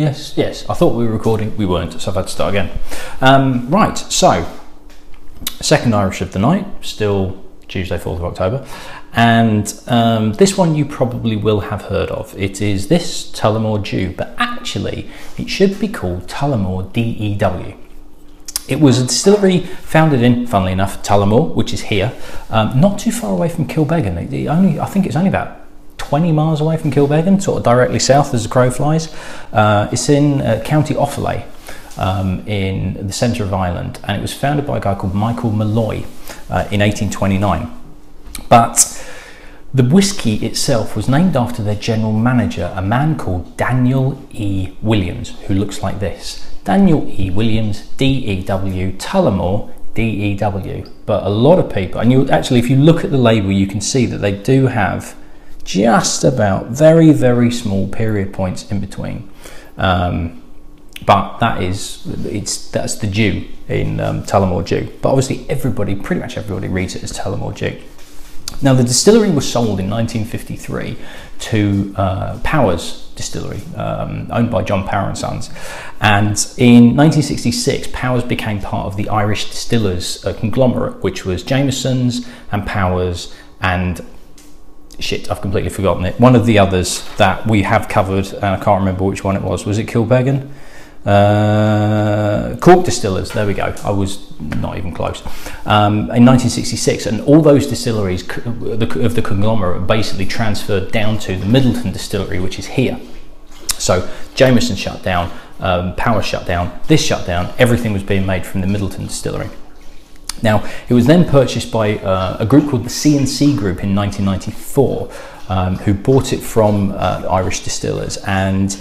Yes, yes. I thought we were recording. We weren't, so I've had to start again. Um, right, so second Irish of the night, still Tuesday, 4th of October. And um, this one you probably will have heard of. It is this Tullamore Dew, but actually it should be called Tullamore DEW. It was a distillery founded in, funnily enough, Tullamore, which is here, um, not too far away from Kilbeggan. It, it only, I think it's only about 20 miles away from Kilbeggan, sort of directly south as the crow flies. Uh, it's in uh, County Offaly. Um, in the centre of Ireland, and it was founded by a guy called Michael Molloy uh, in 1829. But the whiskey itself was named after their general manager, a man called Daniel E. Williams, who looks like this. Daniel E. Williams, D-E-W, Tullamore, D-E-W. But a lot of people, and you actually, if you look at the label, you can see that they do have just about very, very small period points in between. Um, but that is it's that's the Dew in um, Tullamore. But obviously, everybody, pretty much everybody, reads it as Tullamore Dew. Now, the distillery was sold in 1953 to uh, Powers Distillery, um, owned by John Power and Sons. And in 1966, Powers became part of the Irish Distillers uh, conglomerate, which was Jameson's and Powers and shit, I've completely forgotten it. One of the others that we have covered, and I can't remember which one it was. Was it Kilbeggan? Uh, Cork Distillers, there we go. I was not even close. Um, in 1966, and all those distilleries of the conglomerate basically transferred down to the Midleton Distillery, which is here. So Jameson shut down, um, Power shut down, this shut down, everything was being made from the Midleton Distillery. Now, it was then purchased by uh, a group called the C&C Group in 1994, um, who bought it from uh, Irish distillers and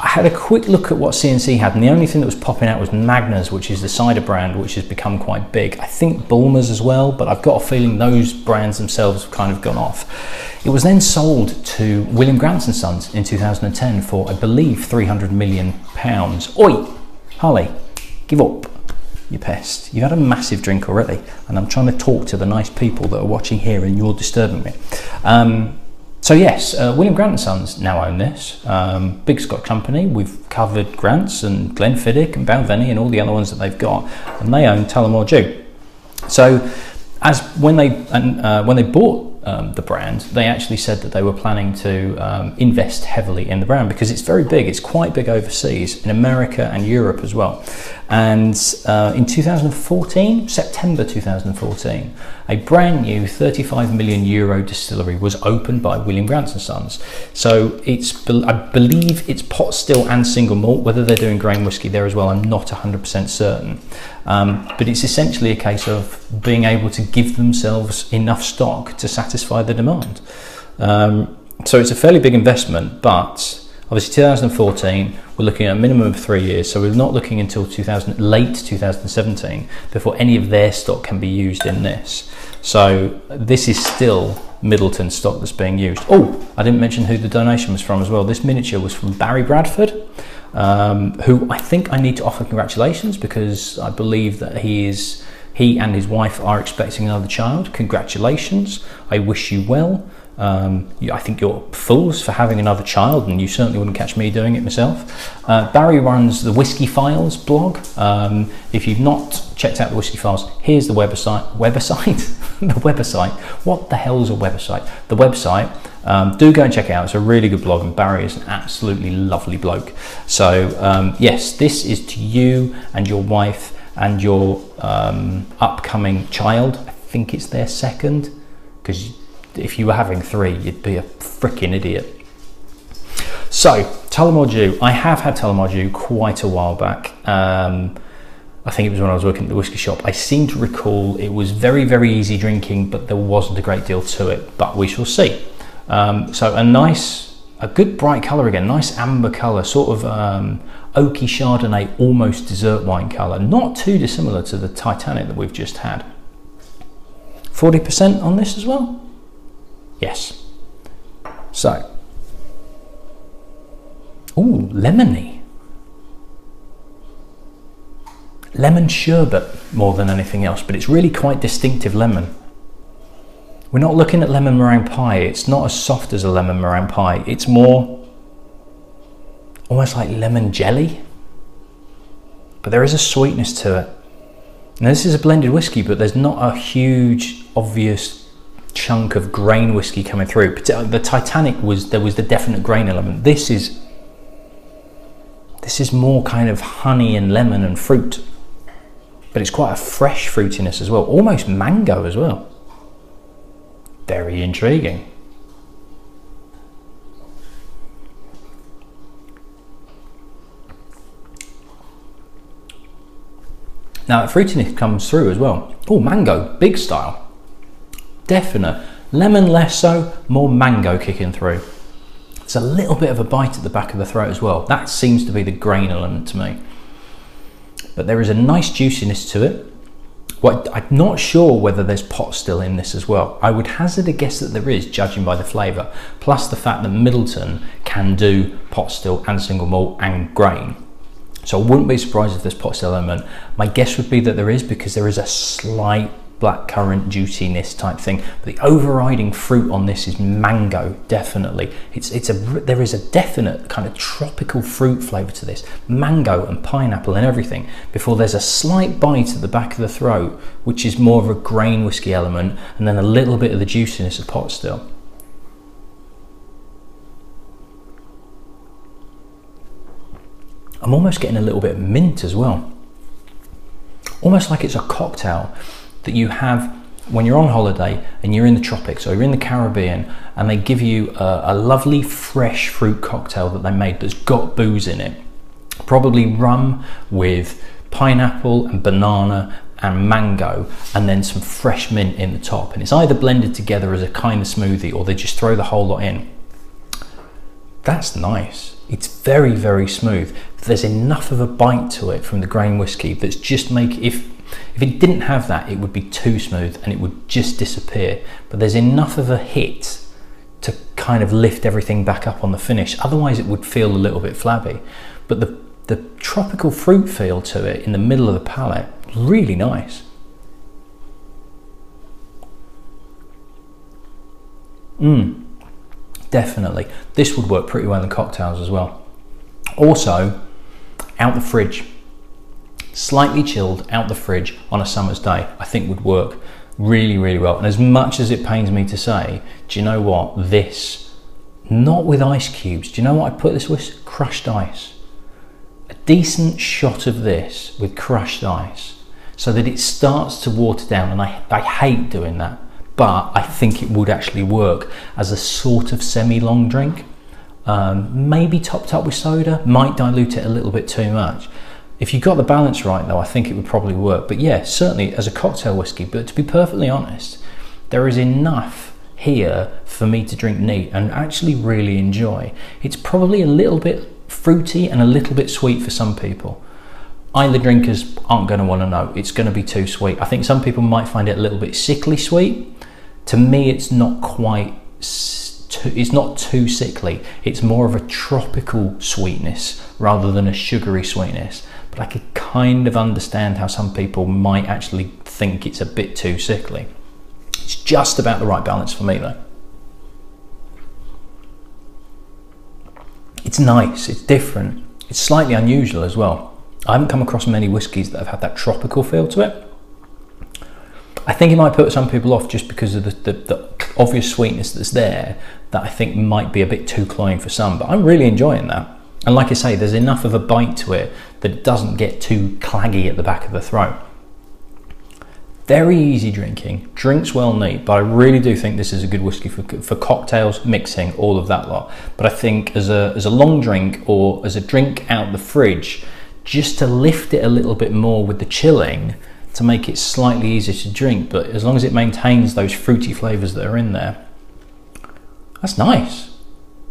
I had a quick look at what C&C had, and the only thing that was popping out was Magners, which is the cider brand, which has become quite big. I think Bulmers as well, but I've got a feeling those brands themselves have kind of gone off. It was then sold to William Grant and Sons in 2010 for, I believe, 300 million pounds. Oi, Harley, give up, you pest. You've had a massive drink already, and I'm trying to talk to the nice people that are watching here, and you're disturbing me. Um, so yes, uh, William Grant and Sons now own this um, big Scott company. We've covered Grants and Glenfiddich and Balvenie and all the other ones that they've got, and they own Tullamore Dew. So as when they and uh, when they bought um, the brand, they actually said that they were planning to um, invest heavily in the brand because it's very big. It's quite big overseas in America and Europe as well. And uh, in 2014, September 2014, a brand new 35 million euro distillery was opened by William Grant and Sons. So it's, I believe it's pot still and single malt. Whether they're doing grain whiskey there as well, I'm not 100% certain. Um, but it's essentially a case of being able to give themselves enough stock to satisfy the demand. Um, so it's a fairly big investment, but Obviously, 2014, we're looking at a minimum of three years, so we're not looking until 2000, late 2017 before any of their stock can be used in this. So this is still Midleton stock that's being used. Oh, I didn't mention who the donation was from as well. This miniature was from Barry Bradford, um, who I think I need to offer congratulations because I believe that he is he and his wife are expecting another child. Congratulations! I wish you well. Um, I think you're fools for having another child, and you certainly wouldn't catch me doing it myself. Uh, Barry runs the Whiskey Files blog. Um, if you've not checked out the Whiskey Files, here's the website. Website? the website. What the hell's a website? The website. Um, do go and check it out. It's a really good blog, and Barry is an absolutely lovely bloke. So, um, yes, this is to you and your wife and your um, upcoming child. I think it's their second because if you were having three, you'd be a freaking idiot. So, Tullamore Dew. I have had Tullamore Dew quite a while back. Um, I think it was when I was working at the whiskey shop. I seem to recall it was very, very easy drinking, but there wasn't a great deal to it. But we shall see. Um, so, a nice, a good bright colour again, nice amber colour, sort of um, oaky Chardonnay, almost dessert wine colour. Not too dissimilar to the Titanic that we've just had. 40% on this as well? Yes. So, ooh, lemony. Lemon sherbet more than anything else, but it's really quite distinctive lemon. We're not looking at lemon meringue pie. It's not as soft as a lemon meringue pie. It's more almost like lemon jelly. But there is a sweetness to it. Now, this is a blended whiskey, but there's not a huge, obvious chunk of grain whiskey coming through. But uh, The Titanic was there was the definite grain element. This is this is more kind of honey and lemon and fruit, but it's quite a fresh fruitiness as well, almost mango as well. Very intriguing. Now that fruitiness comes through as well. Oh, mango, big style. Definite. Lemon less so, more mango kicking through. It's a little bit of a bite at the back of the throat as well. That seems to be the grain element to me. But there is a nice juiciness to it. What, I'm not sure whether there's pot still in this as well. I would hazard a guess that there is, judging by the flavour, plus the fact that Midleton can do pot still and single malt and grain. So I wouldn't be surprised if there's pot still element. My guess would be that there is because there is a slight black currant juiciness type thing. But the overriding fruit on this is mango, definitely. It's it's a there is a definite kind of tropical fruit flavour to this, mango and pineapple and everything. Before there's a slight bite at the back of the throat, which is more of a grain whiskey element, and then a little bit of the juiciness of pot still. I'm almost getting a little bit of mint as well. Almost like it's a cocktail that you have when you're on holiday and you're in the tropics or you're in the Caribbean and they give you a, a lovely fresh fruit cocktail that they made that's got booze in it. Probably rum with pineapple and banana and mango and then some fresh mint in the top and it's either blended together as a kind of smoothie or they just throw the whole lot in that's nice it's very, very smooth. There's enough of a bite to it from the grain whiskey that's just make if if it didn't have that, it would be too smooth and it would just disappear. But there's enough of a hit to kind of lift everything back up on the finish. Otherwise, it would feel a little bit flabby. But the the tropical fruit feel to it in the middle of the palate, really nice. Mmm definitely. This would work pretty well in cocktails as well. Also, out the fridge, slightly chilled out the fridge on a summer's day, I think would work really, really well. And as much as it pains me to say, do you know what? This, not with ice cubes, do you know what I put this with? Crushed ice. A decent shot of this with crushed ice so that it starts to water down. And I, I hate doing that but I think it would actually work as a sort of semi-long drink. Um, maybe topped up with soda, might dilute it a little bit too much. If you got the balance right though, I think it would probably work. But yeah, certainly as a cocktail whiskey, but to be perfectly honest, there is enough here for me to drink neat and actually really enjoy. It's probably a little bit fruity and a little bit sweet for some people. Either drinkers aren't going to want to know. It's going to be too sweet. I think some people might find it a little bit sickly sweet to me it's not quite too, it's not too sickly it's more of a tropical sweetness rather than a sugary sweetness but i could kind of understand how some people might actually think it's a bit too sickly. It's just about the right balance for me though. It's nice. It's different. It's slightly unusual as well. I haven't come across many whiskies that have had that tropical feel to it. I think it might put some people off just because of the, the, the, obvious sweetness that's there that I think might be a bit too cloying for some, but I'm really enjoying that. And like I say, there's enough of a bite to it that it doesn't get too claggy at the back of the throat. Very easy drinking, drinks well neat, but I really do think this is a good whiskey for, for cocktails, mixing, all of that lot. But I think as a, as a long drink or as a drink out the fridge, just to lift it a little bit more with the chilling, to make it slightly easier to drink, but as long as it maintains those fruity flavours that are in there, that's nice.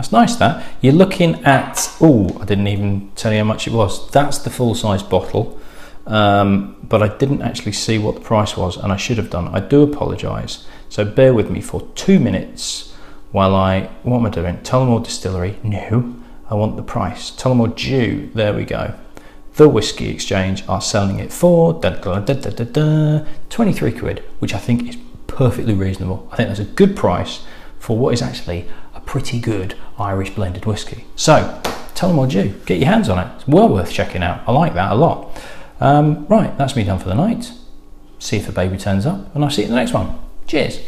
That's nice that. You're looking at, oh, I didn't even tell you how much it was. That's the full size bottle, um, but I didn't actually see what the price was, and I should have done. I do apologise. So bear with me for two minutes while I, what am I doing? Tullamore Distillery, no, I want the price. Tullamore Dew, there we go the Whiskey Exchange are selling it for da, da, da, 23 quid, which I think is perfectly reasonable. I think that's a good price for what is actually pretty good Irish blended whiskey. So, tell them what you. Get your hands on it. It's well worth checking out. I like that a lot. Um, right, that's me done for the night. See if the baby turns up, and I'll see you in the next one. Cheers.